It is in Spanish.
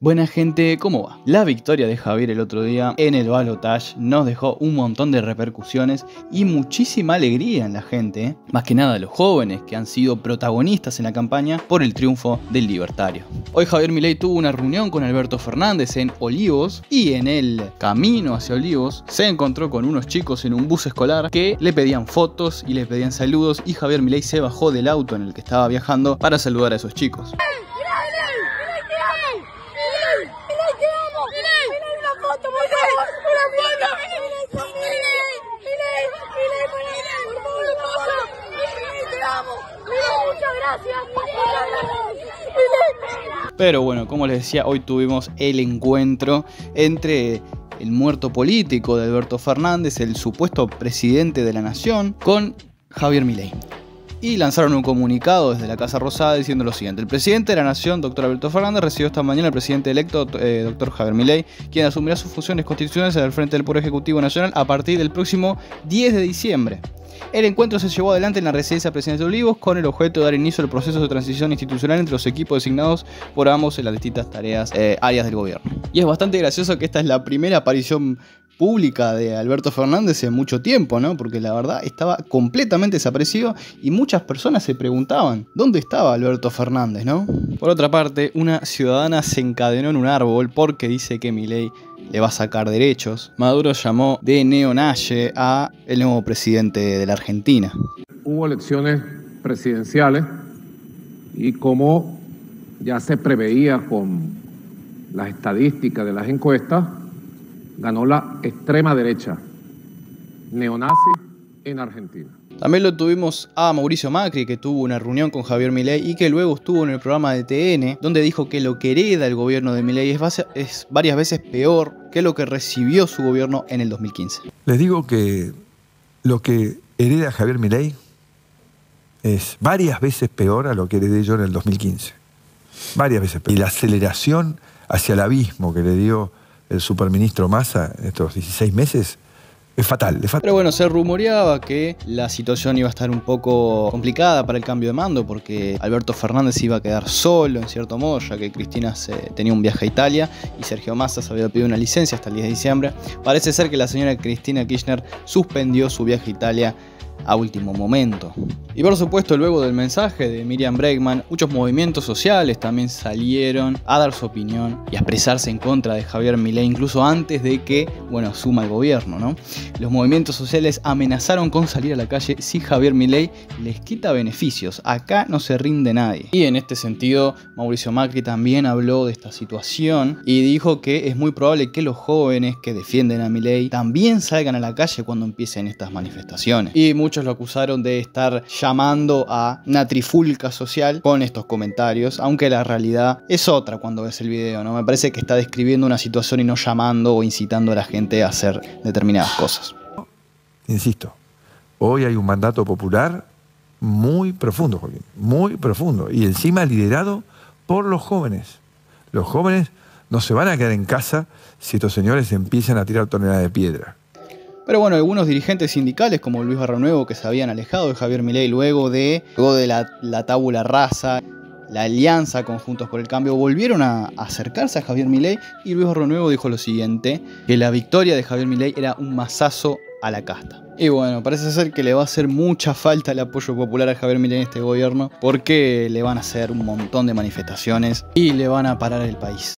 Buena gente, ¿cómo va? La victoria de Javier el otro día en el Balotage nos dejó un montón de repercusiones y muchísima alegría en la gente, ¿eh? más que nada los jóvenes que han sido protagonistas en la campaña por el triunfo del libertario. Hoy Javier Milei tuvo una reunión con Alberto Fernández en Olivos y en el camino hacia Olivos se encontró con unos chicos en un bus escolar que le pedían fotos y le pedían saludos y Javier Milei se bajó del auto en el que estaba viajando para saludar a esos chicos. Pero bueno, como les decía, hoy tuvimos el encuentro entre el muerto político de Alberto Fernández, el supuesto presidente de la nación, con Javier Milei y lanzaron un comunicado desde la Casa Rosada diciendo lo siguiente. El presidente de la Nación, doctor Alberto Fernández, recibió esta mañana al presidente electo, eh, doctor Javier Milei, quien asumirá sus funciones constitucionales al frente del Poder Ejecutivo Nacional a partir del próximo 10 de diciembre. El encuentro se llevó adelante en la residencia presidencial de Olivos con el objeto de dar inicio al proceso de transición institucional entre los equipos designados por ambos en las distintas tareas, eh, áreas del gobierno. Y es bastante gracioso que esta es la primera aparición pública de Alberto Fernández en mucho tiempo, ¿no? Porque la verdad estaba completamente desaparecido y muchas personas se preguntaban, ¿dónde estaba Alberto Fernández, no? Por otra parte, una ciudadana se encadenó en un árbol porque dice que Milei le va a sacar derechos. Maduro llamó de neonalle a el nuevo presidente de la Argentina. Hubo elecciones presidenciales y como ya se preveía con las estadísticas de las encuestas, ganó la extrema derecha, neonazi en Argentina. También lo tuvimos a Mauricio Macri, que tuvo una reunión con Javier Milei y que luego estuvo en el programa de TN, donde dijo que lo que hereda el gobierno de Milei es, es varias veces peor que lo que recibió su gobierno en el 2015. Les digo que lo que hereda Javier Milei es varias veces peor a lo que heredé yo en el 2015. Varias veces peor. Y la aceleración hacia el abismo que le dio el superministro Massa estos 16 meses es fatal, Pero bueno, se rumoreaba que la situación iba a estar un poco complicada para el cambio de mando porque Alberto Fernández iba a quedar solo en cierto modo, ya que Cristina tenía un viaje a Italia y Sergio Massa se había pedido una licencia hasta el 10 de diciembre. Parece ser que la señora Cristina Kirchner suspendió su viaje a Italia a último momento. Y por supuesto, luego del mensaje de Miriam Bregman, muchos movimientos sociales también salieron a dar su opinión y a expresarse en contra de Javier Milei, incluso antes de que, bueno, suma el gobierno, ¿no? Los movimientos sociales amenazaron con salir a la calle si Javier Milei les quita beneficios. Acá no se rinde nadie. Y en este sentido, Mauricio Macri también habló de esta situación y dijo que es muy probable que los jóvenes que defienden a Milei también salgan a la calle cuando empiecen estas manifestaciones. Y muchos lo acusaron de estar llamando a una trifulca social con estos comentarios, aunque la realidad es otra cuando ves el video, ¿no? Me parece que está describiendo una situación y no llamando o incitando a la gente a hacer determinadas cosas. Insisto, hoy hay un mandato popular muy profundo, Joaquín, muy profundo, y encima liderado por los jóvenes. Los jóvenes no se van a quedar en casa si estos señores empiezan a tirar toneladas de piedra. Pero bueno, algunos dirigentes sindicales como Luis Barronuevo que se habían alejado de Javier Milei luego de, luego de la, la tábula rasa, la alianza Conjuntos por el Cambio, volvieron a acercarse a Javier Milei y Luis Barronuevo dijo lo siguiente, que la victoria de Javier Milei era un masazo a la casta. Y bueno, parece ser que le va a hacer mucha falta el apoyo popular a Javier Milei en este gobierno porque le van a hacer un montón de manifestaciones y le van a parar el país.